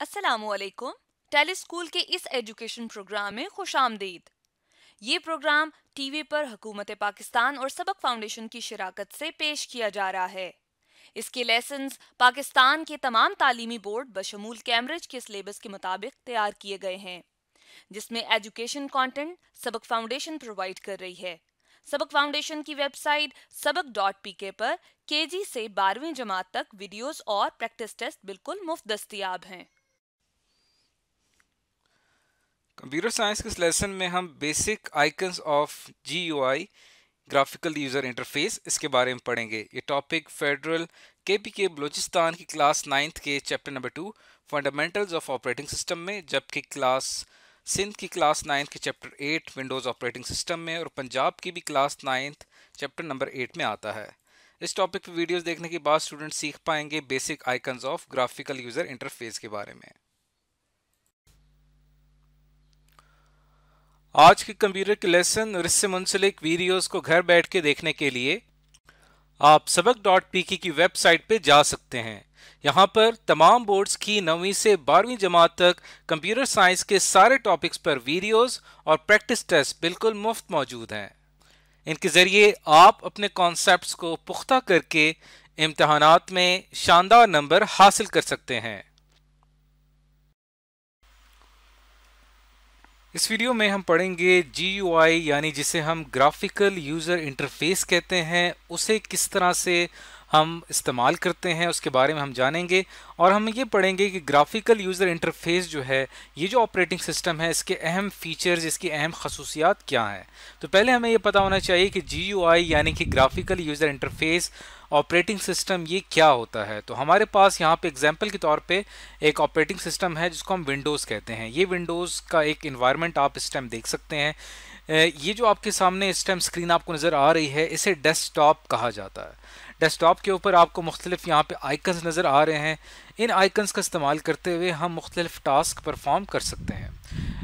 असलकुम टेलीस्कूल के इस एजुकेशन प्रोग्राम में खुश आमदीद ये प्रोग्राम टीवी पर हुकूमत पाकिस्तान और सबक फाउंडेशन की शिराकत से पेश किया जा रहा है इसके लेसन पाकिस्तान के तमाम तालीमी बोर्ड बशमूल कैम्ब्रिज के सिलेबस के मुताबिक तैयार किए गए हैं जिसमें education content Sabaq foundation provide कर रही है सबक फाउंडेशन की वेबसाइट सबक डॉट पी के पर के जी से बारहवीं जमात तक वीडियोस और प्रैक्टिस टेस्ट बिल्कुल मुफ़्त दस्तियाब हैं कंप्यूटर साइंस के इस लेसन में हम basic icons of G U I graphical user interface इसके बारे में पढ़ेंगे। ये टॉपिक फेडरल के पी के बलोचिस्तान की क्लास नाइन्थ के chapter number two fundamentals of operating system में, जबकि क्लास सिंध की क्लास नाइन्थ के chapter eight Windows operating system में, और पंजाब की भी class ninth chapter number eight में आता है। इस टॉपिक पर वीडियोस देखने के बाद स्टूडेंट सीख पाएँगे basic icons of graphical user interface के बारे में। आज के कंप्यूटर के लेसन और इससे मुंसलिक वीडियोस को घर बैठ के देखने के लिए आप सबक डॉट पी की वेबसाइट पे जा सकते हैं। यहाँ पर तमाम बोर्ड्स की नौवीं से बारहवीं जमात तक कंप्यूटर साइंस के सारे टॉपिक्स पर वीडियोस और प्रैक्टिस टेस्ट बिल्कुल मुफ़्त मौजूद हैं। इनके ज़रिए आप अपने कॉन्सेप्ट्स को पुख्ता करके इम्तहानात में शानदार नंबर हासिल कर सकते हैं। इस वीडियो में हम पढ़ेंगे GUI यानी जिसे हम ग्राफिकल यूज़र इंटरफेस कहते हैं, उसे किस तरह से हम इस्तेमाल करते हैं, उसके बारे में हम जानेंगे। और हम ये पढ़ेंगे कि ग्राफिकल यूज़र इंटरफेस जो है, ये जो ऑपरेटिंग सिस्टम है, इसके अहम फीचर्स इसकी अहम खसूसियात क्या हैं? तो पहले हमें ये पता होना चाहिए कि GUI यानी कि graphical user interface operating system ये क्या होता है? तो हमारे पास यहाँ पे एग्जांपल के तौर पे एक ऑपरेटिंग सिस्टम है, जिसको हम विंडोज़ कहते हैं। ये विंडोज़ का एक इन्वायरमेंट आप इस टाइम देख सकते हैं। ये जो आपके सामने इस टाइम स्क्रीन आपको नज़र आ रही है, इसे डेस्कटॉप कहा जाता है। डेस्कटॉप के ऊपर आपको मुख्तलिफ़ यहाँ पे आइकन्स नज़र आ रहे हैं। इन आइकन्स का इस्तेमाल करते हुए हम मुख्तलिफ़ टास्क परफॉर्म कर सकते हैं।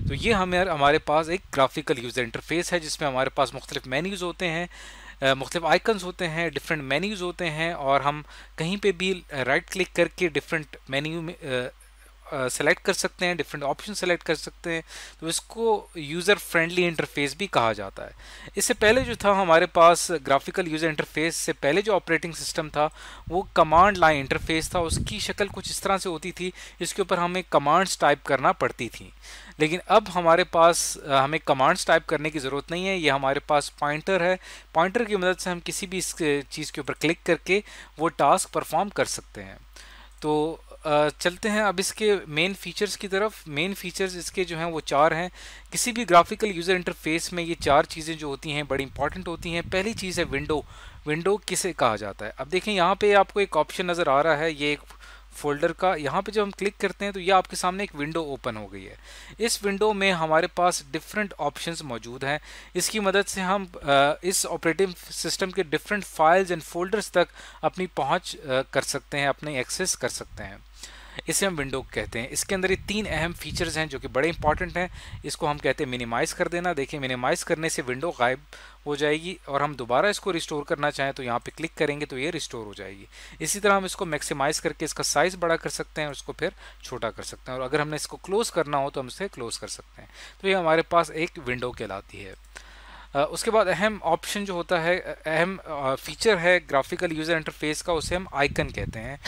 तो ये हमें, हमारे पास एक ग्राफिकल यूज़र इंटरफेस है, जिसमें हमारे पास मुख्तलिफ़ मेन्यूज़ होते हैं। मुख्तफ आइकन्स होते हैं डिफरेंट मेन्यूज़ होते हैं और हम कहीं पे भी राइट क्लिक करके डिफरेंट मेन्यू में सेलेक्ट कर सकते हैं डिफरेंट ऑप्शन सेलेक्ट कर सकते हैं तो इसको यूज़र फ्रेंडली इंटरफेस भी कहा जाता है। इससे पहले जो था, हमारे पास ग्राफिकल यूज़र इंटरफेस से पहले जो ऑपरेटिंग सिस्टम था, वो कमांड लाइन इंटरफेस था। उसकी शक्ल कुछ इस तरह से होती थी, इसके ऊपर हमें कमांड्स टाइप करना पड़ती थी। लेकिन अब हमारे पास हमें कमांड्स टाइप करने की ज़रूरत नहीं है। ये हमारे पास पॉइंटर है। पॉइंटर की मदद से हम किसी भी इस चीज़ के ऊपर क्लिक करके वो टास्क परफॉर्म कर सकते हैं। तो चलते हैं अब इसके मेन फीचर्स की तरफ़। मेन फीचर्स इसके जो हैं वो चार हैं। किसी भी ग्राफिकल यूज़र इंटरफेस में ये चार चीज़ें जो होती हैं, बड़ी इंपॉर्टेंट होती हैं। पहली चीज़ है विंडो विंडो किसे कहा जाता है? अब देखें, यहाँ पे आपको एक ऑप्शन नज़र आ रहा है। ये एक फोल्डर का, यहाँ पे जब हम क्लिक करते हैं तो ये आपके सामने एक विंडो ओपन हो गई है। इस विंडो में हमारे पास डिफरेंट ऑप्शंस मौजूद हैं। इसकी मदद से हम इस ऑपरेटिंग सिस्टम के डिफरेंट फाइल्स एंड फोल्डर्स तक अपनी पहुँच कर सकते हैं, अपने एक्सेस कर सकते हैं। इसे हम विंडो कहते हैं। इसके अंदर ये तीन अहम फीचर्स हैं जो कि बड़े इंपॉर्टेंट हैं। इसको हम कहते हैं मिनिमाइज़ कर देना। देखिए मिनिमाइज़ करने से विंडो गायब हो जाएगी और हम दोबारा इसको रिस्टोर करना चाहें तो यहाँ पे क्लिक करेंगे तो ये रिस्टोर हो जाएगी। इसी तरह हम इसको मैक्सिमाइज़ करके इसका साइज़ बड़ा कर सकते हैं और इसको फिर छोटा कर सकते हैं। और अगर हमने इसको क्लोज़ करना हो तो हम इसे क्लोज़ कर सकते हैं। तो ये हमारे पास एक विंडो कहलाती है। उसके बाद अहम ऑप्शन जो होता है अहम फीचर है ग्राफिकल यूज़र इंटरफेस का, उसे हम आइकन कहते हैं।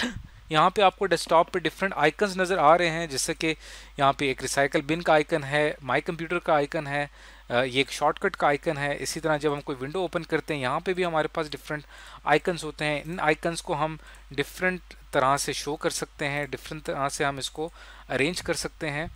यहाँ पे आपको डेस्कटॉप पे डिफरेंट आइकन्स नज़र आ रहे हैं, जैसे कि यहाँ पे एक रिसाइकल बिन का आइकन है माई कंप्यूटर का आइकन है ये एक शॉर्टकट का आइकन है, इसी तरह जब हम कोई विंडो ओपन करते हैं, यहाँ पे भी हमारे पास डिफरेंट आइकन्स होते हैं। इन आइकन्स को हम डिफरेंट तरह से शो कर सकते हैं डिफरेंट तरह से हम इसको अरेंज कर सकते हैं।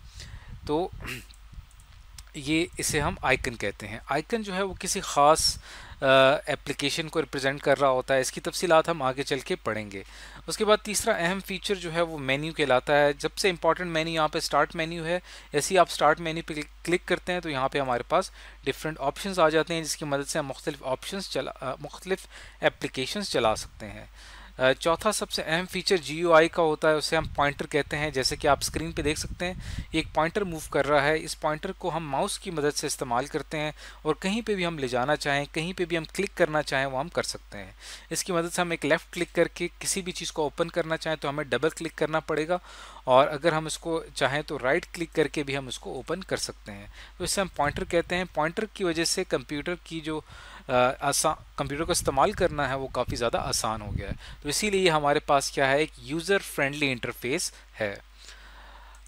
तो ये इसे हम आइकन कहते हैं। आइकन जो है वो किसी ख़ास एप्लीकेशन को रिप्रेजेंट कर रहा होता है। इसकी तफसीलात हम आगे चल के पढ़ेंगे। उसके बाद तीसरा अहम फीचर जो है वो मेन्यू कहलाता है। जब से इंपॉर्टेंट मेन्यू यहाँ पे स्टार्ट मेन्यू है, ऐसे ही आप स्टार्ट मेन्यू पे क्लिक करते हैं तो यहाँ पे हमारे पास डिफरेंट ऑप्शंस आ जाते हैं, जिसकी मदद से हम मुख्तलिफ़ ऑप्शन चला मुख्तलिफ़ एप्लीकेशन चला सकते हैं। चौथा सबसे अहम फीचर जी का होता है, उसे हम पॉइंटर कहते हैं। जैसे कि आप स्क्रीन पे देख सकते हैं एक पॉइंटर मूव कर रहा है। इस पॉइंटर को हम माउस की मदद से इस्तेमाल करते हैं और कहीं पे भी हम ले जाना चाहें, कहीं पे भी हम क्लिक करना चाहें, वो हम कर सकते हैं। इसकी मदद से हम एक लेफ़्ट क्लिक करके किसी भी चीज़ को ओपन करना चाहें तो हमें डबल क्लिक करना पड़ेगा और अगर हम इसको चाहें तो राइट क्लिक करके भी हम इसको ओपन कर सकते हैं। तो इसे हम पॉइंटर कहते हैं। पॉइंटर की वजह से कंप्यूटर की जो आसान कंप्यूटर को इस्तेमाल करना है वो काफ़ी ज़्यादा आसान हो गया है। तो इसीलिए हमारे पास क्या है? एक यूज़र फ्रेंडली इंटरफेस है।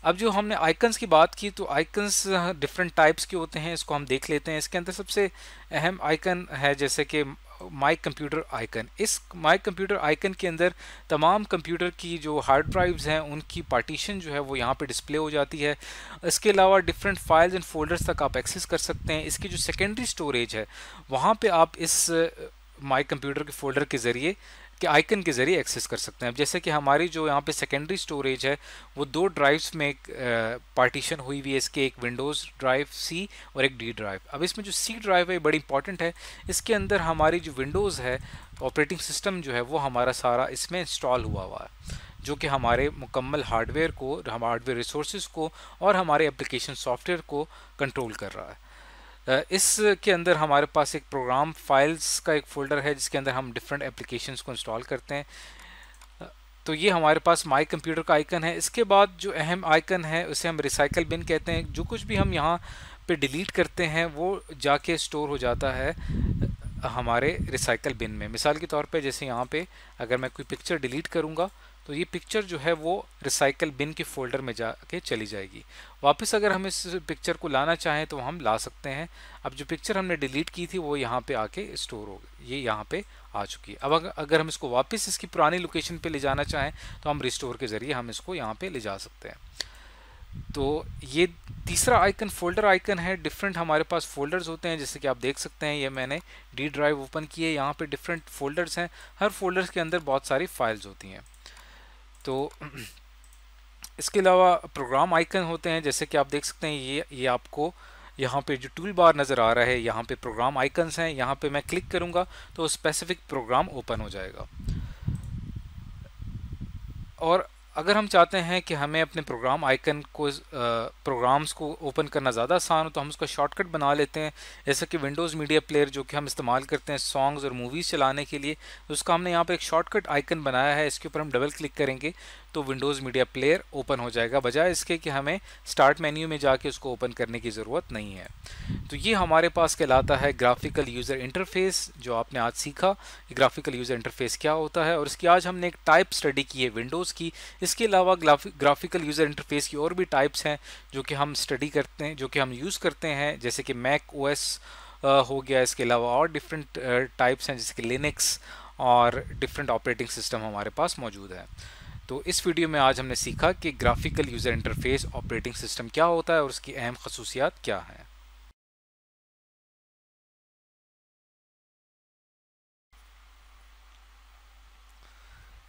अब जो हमने आइकन्स की बात की तो आइकन्स डिफरेंट टाइप्स के होते हैं। इसको हम देख लेते हैं। इसके अंदर सबसे अहम आइकन है जैसे कि माई कंप्यूटर आइकन इस माई कंप्यूटर आइकन के अंदर तमाम कंप्यूटर की जो हार्ड ड्राइव्स हैं, उनकी पार्टीशन जो है वो यहाँ पे डिस्प्ले हो जाती है। इसके अलावा डिफरेंट फाइल्स एंड फोल्डर्स तक आप एक्सेस कर सकते हैं। इसकी जो सेकेंडरी स्टोरेज है, वहाँ पर आप इस माई कंप्यूटर के फोल्डर के ज़रिए कि आइकन के ज़रिए एक्सेस कर सकते हैं। अब जैसे कि हमारी जो यहाँ पे सेकेंडरी स्टोरेज है, वो दो ड्राइव्स में एक पार्टीशन हुई हुई है, इसके एक विंडोज़ ड्राइव सी और एक डी ड्राइव अब इसमें जो सी ड्राइव है बड़ी इंपॉर्टेंट है। इसके अंदर हमारी जो विंडोज़ है ऑपरेटिंग सिस्टम जो है, वो हमारा सारा इसमें इंस्टॉल हुआ हुआ है, जो कि हमारे मुकम्मल हार्डवेयर को, हम हार्डवेयर रिसोर्स को और हमारे एप्लीकेशन सॉफ्टवेयर को कंट्रोल कर रहा है। इसके अंदर हमारे पास एक प्रोग्राम फाइल्स का एक फ़ोल्डर है, जिसके अंदर हम डिफरेंट एप्लीकेशंस को इंस्टॉल करते हैं। तो ये हमारे पास माई कंप्यूटर का आइकन है। इसके बाद जो अहम आइकन है, उसे हम रिसाइकल बिन कहते हैं। जो कुछ भी हम यहाँ पे डिलीट करते हैं, वो जाके स्टोर हो जाता है। हमारे रिसाइकल बिन में। मिसाल के तौर पे जैसे यहाँ पे अगर मैं कोई पिक्चर डिलीट करूँगा तो ये पिक्चर जो है वो रिसाइकल बिन के फोल्डर में जाके चली जाएगी। वापस अगर हम इस पिक्चर को लाना चाहें तो हम ला सकते हैं। अब जो पिक्चर हमने डिलीट की थी, वो यहाँ पे आके स्टोर हो गई। ये यहाँ पे आ चुकी है। अब अगर हम इसको वापस इसकी पुरानी लोकेशन पे ले जाना चाहें तो हम रिस्टोर के ज़रिए हम इसको यहाँ पे ले जा सकते हैं। तो ये तीसरा आइकन फोल्डर आइकन है। डिफरेंट हमारे पास फोल्डर्स होते हैं, जैसे कि आप देख सकते हैं, ये मैंने डी ड्राइव ओपन की है। यहाँ पे डिफरेंट फोल्डर्स हैं। हर फोल्डर्स के अंदर बहुत सारी फाइल्स होती हैं। तो इसके अलावा प्रोग्राम आइकन होते हैं, जैसे कि आप देख सकते हैं, ये ये आपको यहाँ पे जो टूल बार नज़र आ रहा है, यहाँ पे प्रोग्राम आइकन्स हैं। यहाँ पे मैं क्लिक करूँगा तो स्पेसिफिक प्रोग्राम ओपन हो जाएगा। और अगर हम चाहते हैं कि हमें अपने प्रोग्राम आइकन को प्रोग्राम्स को ओपन करना ज़्यादा आसान हो तो हम उसका शॉर्टकट बना लेते हैं। जैसा कि विंडोज़ मीडिया प्लेयर जो कि हम इस्तेमाल करते हैं सॉन्ग्स और मूवीज़ चलाने के लिए, उसका हमने यहाँ पर एक शॉर्टकट आइकन बनाया है। इसके ऊपर हम डबल क्लिक करेंगे। तो विंडोज़ मीडिया प्लेयर ओपन हो जाएगा, बजाय इसके कि हमें स्टार्ट मेन्यू में जाके उसको ओपन करने की ज़रूरत नहीं है। तो ये हमारे पास कहलाता है ग्राफिकल यूज़र इंटरफेस जो आपने आज सीखा। ग्राफिकल यूज़र इंटरफेस क्या होता है? और इसकी आज हमने एक टाइप स्टडी की है विंडोज़ की। इसके अलावा ग्राफिकल यूज़र इंटरफेस की और भी टाइप्स हैं, जो कि हम स्टडी करते हैं, जो कि हम यूज़ करते हैं। जैसे कि मैक ओएस हो गया। इसके अलावा और डिफरेंट टाइप्स हैं, जैसे कि लिनक्स और डिफरेंट ऑपरेटिंग सिस्टम हमारे पास मौजूद है। तो इस वीडियो में आज हमने सीखा कि graphical user interface operating system क्या होता है और उसकी अहम खसूसियात क्या हैं।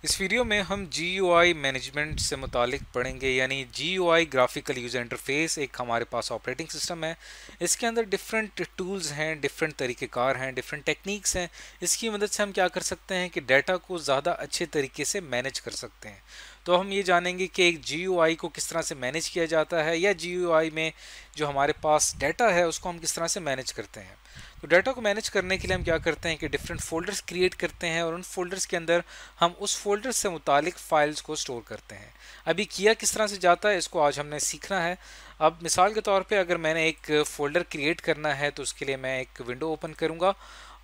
इस वीडियो में हम जी मैनेजमेंट से मुतालिक पढ़ेंगे, यानी जी ग्राफिकल यूज़र इंटरफेस एक हमारे पास ऑपरेटिंग सिस्टम है। इसके अंदर डिफरेंट टूल्स हैं डिफरेंट तरीक़ेकार हैं डिफरेंट टेक्निक्स हैं। इसकी मदद से हम क्या कर सकते हैं कि डाटा को ज़्यादा अच्छे तरीके से मैनेज कर सकते हैं। तो हम ये जानेंगे कि एक जी को किस तरह से मैनेज किया जाता है या जी में जो हमारे पास डाटा है, उसको हम किस तरह से मैनेज करते हैं। तो डाटा को मैनेज करने के लिए हम क्या करते हैं कि डिफरेंट फोल्डर्स क्रिएट करते हैं और उन फोल्डर्स के अंदर हम उस फोल्डर से मुतालिक फ़ाइल्स को स्टोर करते हैं। अभी किया किस तरह से जाता है, इसको आज हमने सीखना है। अब मिसाल के तौर पर अगर मैंने एक फ़ोल्डर क्रिएट करना है तो उसके लिए मैं एक विंडो ओपन करूँगा।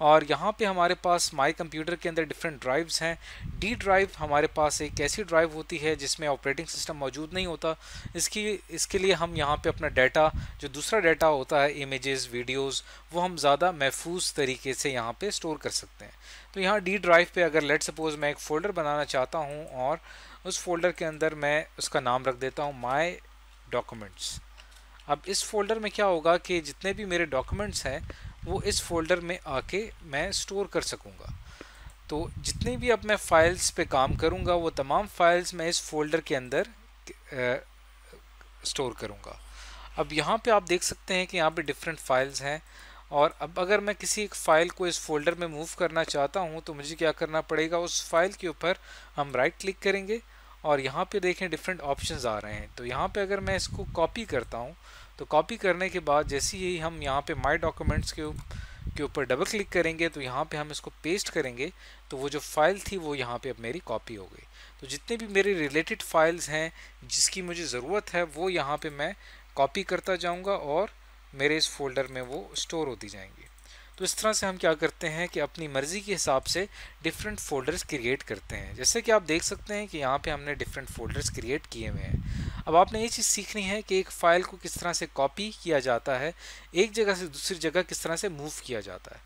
और यहाँ पे हमारे पास माई कंप्यूटर के अंदर डिफरेंट ड्राइव्स हैं। डी ड्राइव हमारे पास एक ऐसी ड्राइव होती है जिसमें ऑपरेटिंग सिस्टम मौजूद नहीं होता। इसकी, इसके लिए हम यहाँ पे अपना डाटा जो दूसरा डाटा होता है इमेजेस वीडियोस वो हम ज़्यादा महफूज तरीके से यहाँ पे स्टोर कर सकते हैं। तो यहाँ डी ड्राइव पे अगर लेट सपोज़ मैं एक फ़ोल्डर बनाना चाहता हूँ और उस फोल्डर के अंदर मैं उसका नाम रख देता हूँ माई डॉक्यूमेंट्स अब इस फोल्डर में क्या होगा कि जितने भी मेरे डॉक्यूमेंट्स हैं वो इस फोल्डर में आके मैं स्टोर कर सकूँगा। तो जितनी भी अब मैं फ़ाइल्स पे काम करूँगा, वो तमाम फाइल्स मैं इस फोल्डर के अंदर स्टोर करूँगा। अब यहाँ पे आप देख सकते हैं कि यहाँ पे डिफरेंट फाइल्स हैं और अब अगर मैं किसी एक फ़ाइल को इस फोल्डर में मूव करना चाहता हूँ तो मुझे क्या करना पड़ेगा? उस फ़ाइल के ऊपर हम राइट क्लिक करेंगे और यहाँ पे देखें डिफरेंट ऑप्शंस आ रहे हैं। तो यहाँ पे अगर मैं इसको कॉपी करता हूँ तो कॉपी करने के बाद जैसे ही हम यहाँ पे माई डॉक्यूमेंट्स के के ऊपर डबल क्लिक करेंगे तो यहाँ पे हम इसको पेस्ट करेंगे तो वो जो फ़ाइल थी वो यहाँ पे अब मेरी कॉपी हो गई। तो जितने भी मेरे रिलेटेड फाइल्स हैं, जिसकी मुझे ज़रूरत है, वो यहाँ पर मैं कॉपी करता जाऊँगा और मेरे इस फोल्डर में वो स्टोर होती जाएँगी। तो इस तरह से हम क्या करते हैं कि अपनी मर्ज़ी के हिसाब से डिफरेंट फोल्डर्स क्रिएट करते हैं। जैसे कि आप देख सकते हैं कि यहाँ पे हमने डिफरेंट फोल्डर्स क्रिएट किए हुए हैं। अब आपने ये चीज़ सीखनी है कि एक फ़ाइल को किस तरह से कॉपी किया जाता है, एक जगह से दूसरी जगह किस तरह से मूव किया जाता है।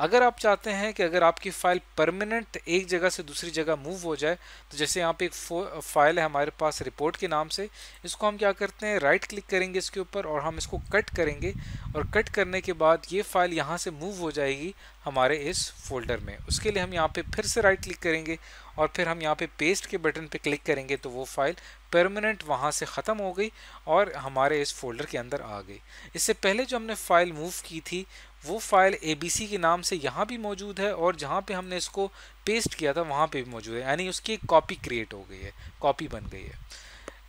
अगर आप चाहते हैं कि अगर आपकी फ़ाइल परमानेंट एक जगह से दूसरी जगह मूव हो जाए तो जैसे यहाँ पे एक फ़ाइल है हमारे पास रिपोर्ट के नाम से, इसको हम क्या करते हैं? राइट क्लिक करेंगे इसके ऊपर और हम इसको कट करेंगे और कट करने के बाद ये फ़ाइल यहाँ से मूव हो जाएगी हमारे इस फोल्डर में। उसके लिए हम यहाँ पे फिर से राइट क्लिक करेंगे और फिर हम यहाँ पे पेस्ट के बटन पे क्लिक करेंगे तो वो फ़ाइल परमानेंट वहाँ से ख़त्म हो गई और हमारे इस फोल्डर के अंदर आ गई। इससे पहले जो हमने फ़ाइल मूव की थी वो फ़ाइल एबीसी के नाम से यहाँ भी मौजूद है और जहाँ पे हमने इसको पेस्ट किया था, वहाँ पे भी मौजूद है। यानी उसकी एक कॉपी क्रिएट हो गई है कॉपी बन गई है।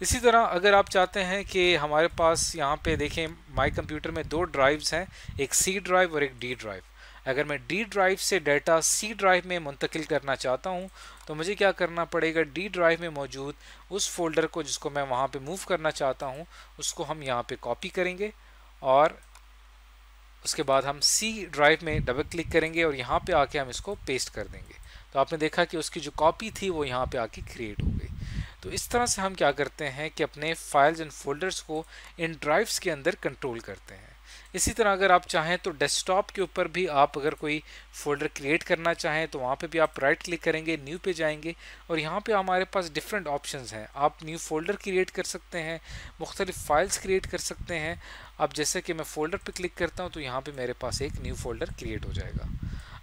इसी तरह अगर आप चाहते हैं कि हमारे पास यहाँ पे देखें माई कंप्यूटर में दो ड्राइव्स हैं, एक सी ड्राइव और एक डी ड्राइव अगर मैं डी ड्राइव से डाटा सी ड्राइव में मुंतकिल करना चाहता हूँ तो मुझे क्या करना पड़ेगा? डी ड्राइव में मौजूद उस फोल्डर को जिसको मैं वहाँ पे मूव करना चाहता हूँ, उसको हम यहाँ पे कॉपी करेंगे और उसके बाद हम सी ड्राइव में डबल क्लिक करेंगे और यहाँ पे आके हम इसको पेस्ट कर देंगे। तो आपने देखा कि उसकी जो कॉपी थी वो यहाँ पे आके क्रिएट हो गई। तो इस तरह से हम क्या करते हैं कि अपने फाइल्स एंड फोल्डर्स को इन ड्राइव्स के अंदर कंट्रोल करते हैं। इसी तरह अगर आप चाहें तो डेस्कटॉप के ऊपर भी आप अगर कोई फोल्डर क्रिएट करना चाहें तो वहाँ पे भी आप राइट क्लिक करेंगे न्यू पे जाएँगे और यहाँ पे हमारे पास डिफरेंट ऑप्शंस हैं। आप न्यू फोल्डर क्रिएट कर सकते हैं, मुख्तलिफ़ फाइल्स क्रिएट कर सकते हैं। अब जैसे कि मैं फ़ोल्डर पर क्लिक करता हूँ तो यहाँ पर मेरे पास एक न्यू फोल्डर क्रिएट हो जाएगा।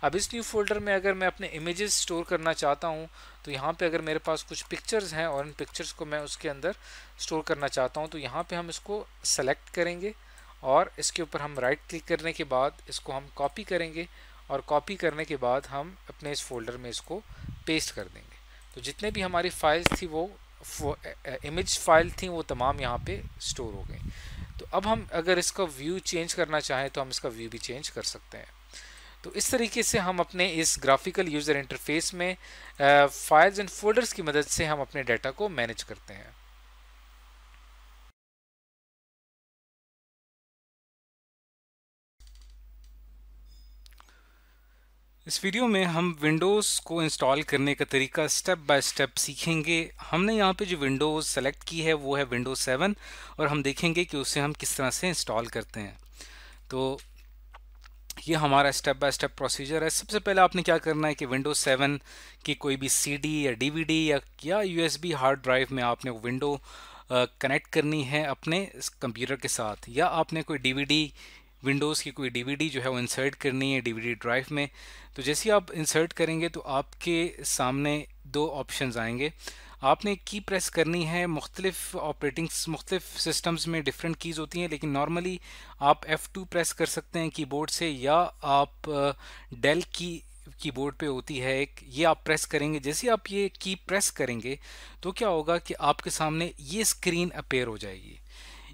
अब इस न्यू फोल्डर में अगर मैं अपने इमेजेस स्टोर करना चाहता हूँ तो यहाँ पे अगर मेरे पास कुछ पिक्चर्स हैं और इन पिक्चर्स को मैं उसके अंदर स्टोर करना चाहता हूँ तो यहाँ पे हम इसको सेलेक्ट करेंगे। और इसके ऊपर हम राइट क्लिक करने के बाद इसको हम कॉपी करेंगे और कॉपी करने के बाद हम अपने इस फोल्डर में इसको पेस्ट कर देंगे। तो जितने भी हमारी फाइल्स थी वो इमेज फ़ाइल थी वो तमाम यहाँ पे स्टोर हो गई। तो अब हम अगर इसका व्यू चेंज करना चाहें तो हम इसका व्यू भी चेंज कर सकते हैं। तो इस तरीके से हम अपने इस ग्राफिकल यूज़र इंटरफेस में फाइल्स एंड फोल्डर्स की मदद से हम अपने डाटा को मैनेज करते हैं। इस वीडियो में हम विंडोज़ को इंस्टॉल करने का तरीका स्टेप बाय स्टेप सीखेंगे। हमने यहाँ पे जो विंडोज़ सेलेक्ट की है, वो है विंडोज़ 7 और हम देखेंगे कि उसे हम किस तरह से इंस्टॉल करते हैं। तो ये हमारा स्टेप बाय स्टेप प्रोसीजर है। सबसे पहले आपने क्या करना है कि विंडोज़ 7 की कोई भी सीडी या डीवीडी या या यू हार्ड ड्राइव में आपने विंडो कनेक्ट करनी है अपने कंप्यूटर के साथ, या आपने कोई डीवीडी विंडोज़ की कोई डीवीडी जो है वो इंसर्ट करनी है डीवीडी ड्राइव में। तो जैसे ही आप इंसर्ट करेंगे तो आपके सामने दो ऑप्शंस आएँगे। आपने की प्रेस करनी है, मुख्तलिफ़ ऑपरेटिंग्स, मुख्तलिफ़ सिस्टम्स में डिफरेंट कीज़ होती हैं, लेकिन नॉर्मली आप F2 प्रेस कर सकते हैं कीबोर्ड से, या आप डेल की, कीबोर्ड पे होती है एक, ये आप प्रेस करेंगे। जैसे आप ये की प्रेस करेंगे तो क्या होगा कि आपके सामने ये स्क्रीन अपेयर हो जाएगी।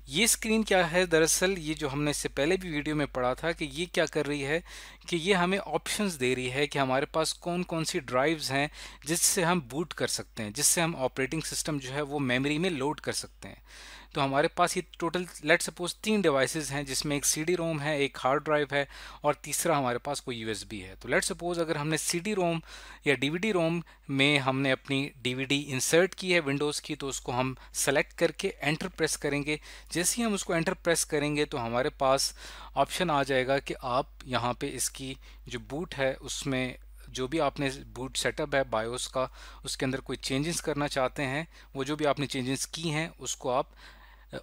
ये स्क्रीन क्या है? दरअसल ये जो हमने इससे पहले भी वीडियो में पढ़ा था कि ये क्या कर रही है कि ये हमें ऑप्शंस दे रही है कि हमारे पास कौन कौन सी ड्राइव्स हैं जिससे हम बूट कर सकते हैं, जिससे हम ऑपरेटिंग सिस्टम जो है वो मेमोरी में लोड कर सकते हैं। तो हमारे पास ये टोटल लेट सपोज़ तीन डिवाइसेस हैं, जिसमें एक सी डी रोम है, एक हार्ड ड्राइव है और तीसरा हमारे पास कोई यूएसबी है। तो लेट सपोज़ अगर हमने सी डी रोम या डी वी डी रोम में हमने अपनी डी वी डी इंसर्ट की है विंडोज़ की तो उसको हम सेलेक्ट करके एंटर प्रेस करेंगे। जैसे ही हम उसको एंटर प्रेस करेंगे तो हमारे पास ऑप्शन आ जाएगा कि आप यहाँ पे इसकी जो बूट है, उसमें जो भी आपने बूट सेटअप है बायोस का, उसके अंदर कोई चेंजेस करना चाहते हैं, वो जो भी आपने चेंजेस की हैं, उसको आप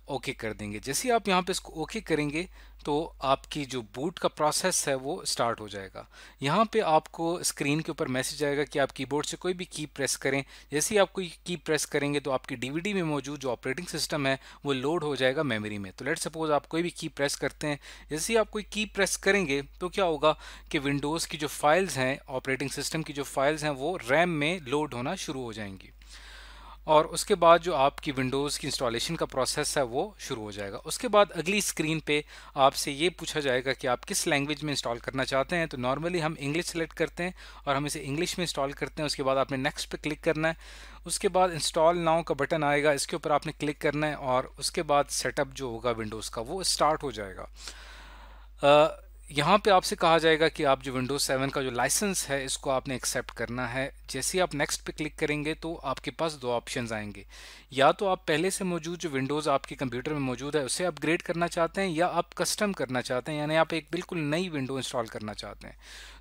ओके कर देंगे। जैसे आप यहाँ पे इसको ओके करेंगे तो आपकी जो बूट का प्रोसेस है वो स्टार्ट हो जाएगा। यहाँ पे आपको स्क्रीन के ऊपर मैसेज आएगा कि आप कीबोर्ड से कोई भी की प्रेस करें। जैसे ही आप कोई की प्रेस करेंगे तो आपकी डीवीडी में मौजूद जो ऑपरेटिंग सिस्टम है, वो लोड हो जाएगा मेमोरी में। तो लेट सपोज़ आप कोई भी की प्रेस करते हैं। जैसे ही आप कोई की प्रेस करेंगे तो क्या होगा कि विंडोज़ की जो फाइल्स हैं ऑपरेटिंग सिस्टम की जो फाइल्स हैं, वो रैम में लोड होना शुरू हो जाएँगी। और उसके बाद जो आपकी विंडोज़ की इंस्टॉलेशन का प्रोसेस है, वो शुरू हो जाएगा। उसके बाद अगली स्क्रीन पे आपसे ये पूछा जाएगा कि आप किस लैंग्वेज में इंस्टॉल करना चाहते हैं। तो नॉर्मली हम इंग्लिश सेलेक्ट करते हैं और हम इसे इंग्लिश में इंस्टॉल करते हैं। उसके बाद आपने नेक्स्ट पे क्लिक करना है। उसके बाद इंस्टॉल नाउ का बटन आएगा। इसके ऊपर आपने क्लिक करना है और उसके बाद सेटअप जो होगा विंडोज़ का, वो स्टार्ट हो जाएगा। यहाँ पे आपसे कहा जाएगा कि आप जो विंडोज़ 7 का जो लाइसेंस है, इसको आपने एक्सेप्ट करना है। जैसे ही आप नेक्स्ट पे क्लिक करेंगे तो आपके पास दो ऑप्शंस आएँगे। या तो आप पहले से मौजूद जो विंडोज़ आपके कंप्यूटर में मौजूद है, उसे अपग्रेड करना चाहते हैं या आप कस्टम करना चाहते हैं, यानी आप एक बिल्कुल नई विंडो इंस्टॉल करना चाहते हैं।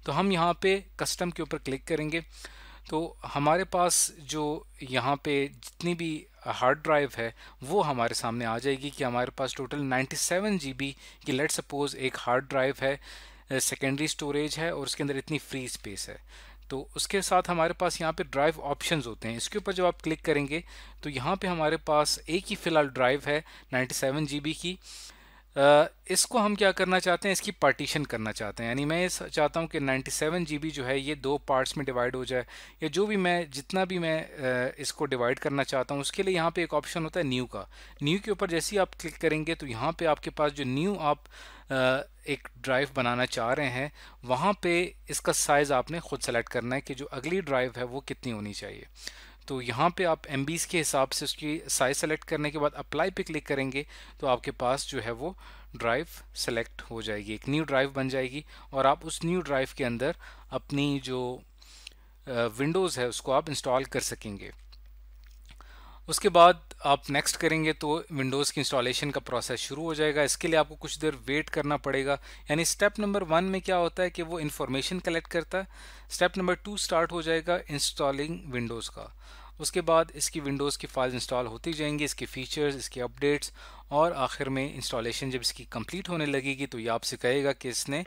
तो हम यहाँ पे कस्टम के ऊपर क्लिक करेंगे। तो हमारे पास जो यहाँ पे जितनी भी हार्ड ड्राइव है, वो हमारे सामने आ जाएगी कि हमारे पास टोटल 97 सेवन की लेट सपोज़ एक हार्ड ड्राइव है सेकेंडरी स्टोरेज है और उसके अंदर इतनी फ्री स्पेस है। तो उसके साथ हमारे पास यहाँ पे ड्राइव ऑप्शंस होते हैं। इसके ऊपर जब आप क्लिक करेंगे तो यहाँ पे हमारे पास एक ही फ़िलहाल ड्राइव है 97 सेवन की। इसको हम क्या करना चाहते हैं? इसकी पार्टीशन करना चाहते हैं। यानी मैं ये चाहता हूँ कि 97 सेवन जो है, ये दो पार्ट्स में डिवाइड हो जाए। या जो भी मैं, जितना भी मैं इसको डिवाइड करना चाहता हूँ, उसके लिए यहाँ पे एक ऑप्शन होता है न्यू का। न्यू के ऊपर जैसे ही आप क्लिक करेंगे तो यहाँ पे आपके पास जो न्यू आप एक ड्राइव बनाना चाह रहे हैं, वहाँ पे इसका साइज़ आपने ख़ुद सेलेक्ट करना है कि जो अगली ड्राइव है, वो कितनी होनी चाहिए। तो यहाँ पे आप एम के हिसाब से उसकी साइज़ सेलेक्ट करने के बाद अप्लाई पे क्लिक करेंगे तो आपके पास जो है वो ड्राइव सेलेक्ट हो जाएगी, एक न्यू ड्राइव बन जाएगी। और आप उस न्यू ड्राइव के अंदर अपनी जो विंडोज़ है उसको आप इंस्टॉल कर सकेंगे। उसके बाद आप नेक्स्ट करेंगे तो विंडोज़ की इंस्टॉलेशन का प्रोसेस शुरू हो जाएगा। इसके लिए आपको कुछ देर वेट करना पड़ेगा। यानी स्टेप नंबर वन में क्या होता है कि वो इन्फॉर्मेशन कलेक्ट करता है। स्टेप नंबर टू स्टार्ट हो जाएगा इंस्टॉलिंग विंडोज़ का। उसके बाद इसकी विंडोज़ की फ़ाइल इंस्टॉल होती जाएँगी, इसके फीचर्स इसके अपडेट्स और आखिर में इंस्टॉलेशन जब इसकी कंप्लीट होने लगेगी तो ये आपसे कहेगा कि इसने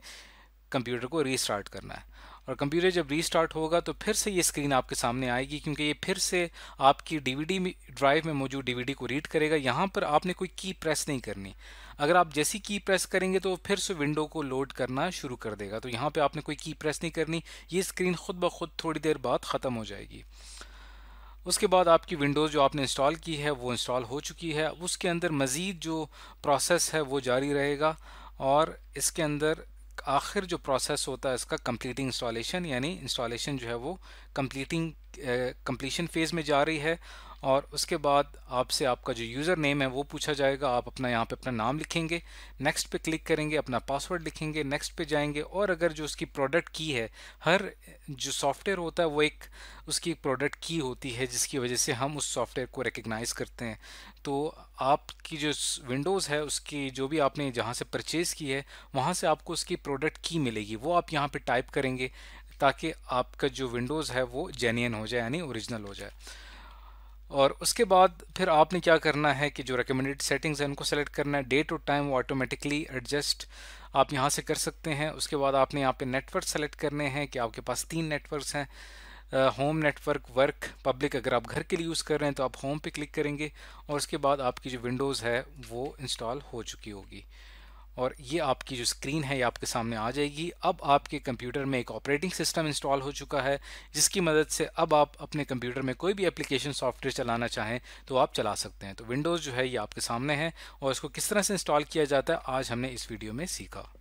कंप्यूटर को रीस्टार्ट करना है। और कंप्यूटर जब रीस्टार्ट होगा तो फिर से ये स्क्रीन आपके सामने आएगी क्योंकि ये फिर से आपकी डीवीडी ड्राइव में मौजूद डीवीडी को रीड करेगा। यहाँ पर आपने कोई की प्रेस नहीं करनी। अगर आप जैसी की प्रेस करेंगे तो फिर से विंडो को लोड करना शुरू कर देगा। तो यहाँ पे आपने कोई की प्रेस नहीं करनी। ये स्क्रीन खुद ब खुद थोड़ी देर बाद ख़त्म हो जाएगी। उसके बाद आपकी विंडोज़ जो आपने इंस्टॉल की है, वो इंस्टॉल हो चुकी है। उसके अंदर मज़ीद जो प्रोसेस है, वो जारी रहेगा और इसके अंदर आखिर जो प्रोसेस होता है, इसका कंप्लीटिंग इंस्टॉलेशन, यानी इंस्टॉलेशन जो है वो कंप्लीटिंग कंप्लीशन फ़ेज़ में जा रही है और उसके बाद आपसे आपका जो यूज़र नेम है वो पूछा जाएगा। आप अपना यहाँ पे अपना नाम लिखेंगे नेक्स्ट पे क्लिक करेंगे, अपना पासवर्ड लिखेंगे नेक्स्ट पे जाएँगे और अगर जो उसकी प्रोडक्ट की है, हर जो सॉफ्टवेयर होता है वो एक उसकी प्रोडक्ट की होती है जिसकी वजह से हम उस सॉफ्टवेयर को रिकग्नाइज़ करते हैं। तो आपकी जो विंडोज़ है, उसकी जो भी आपने जहाँ से परचेज़ की है, वहाँ से आपको उसकी प्रोडक्ट की मिलेगी। वो आप यहाँ पर टाइप करेंगे ताकि आपका जो विंडोज़ है वो जेन्यन हो जाए, यानी ओरिजिनल हो जाए। और उसके बाद फिर आपने क्या करना है कि जो रिकमेंडेड सेटिंग्स हैं, उनको सेलेक्ट करना है। डेट और टाइम वो ऑटोमेटिकली एडजस्ट आप यहाँ से कर सकते हैं। उसके बाद आपने यहाँ पे नेटवर्क सेलेक्ट करने हैं कि आपके पास तीन नेटवर्क्स हैं। होम नेटवर्क वर्क पब्लिक अगर आप घर के लिए यूज़ कर रहे हैं तो आप होम पे क्लिक करेंगे और उसके बाद आपकी जो विंडोज़ है, वो इंस्टॉल हो चुकी होगी। और ये आपकी जो स्क्रीन है ये आपके सामने आ जाएगी। अब आपके कंप्यूटर में एक ऑपरेटिंग सिस्टम इंस्टॉल हो चुका है, जिसकी मदद से अब आप अपने कंप्यूटर में कोई भी एप्लीकेशन सॉफ्टवेयर चलाना चाहें तो आप चला सकते हैं। तो विंडोज़ जो है ये आपके सामने है और इसको किस तरह से इंस्टॉल किया जाता है, आज हमने इस वीडियो में सीखा।